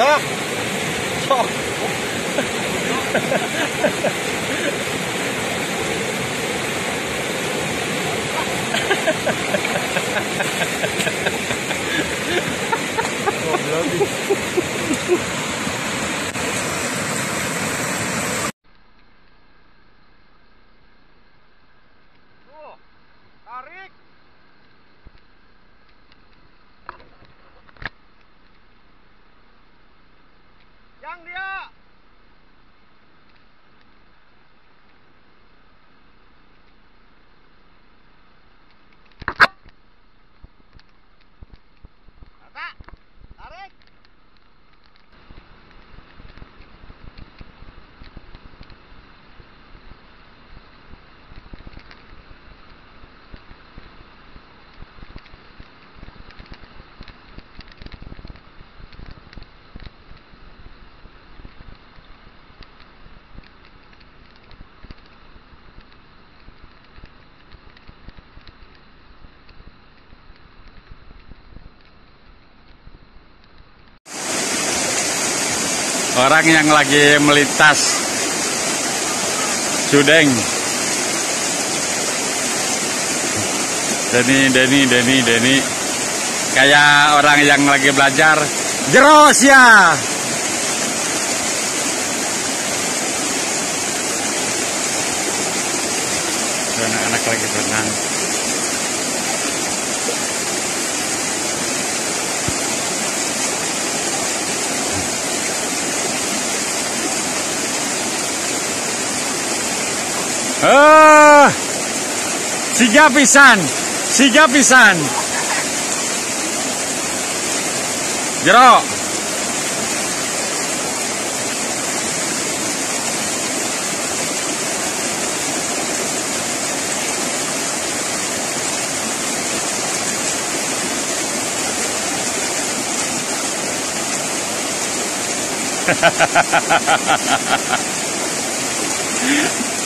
あそう Oh, bloody. Yang orang yang lagi melintas Sudeng Deni Deni Deni Deni kayak orang yang lagi belajar. Jeros ya anak-anak lagi berenang Eh, siga pisan, siga pisan. Jero. Hahaha.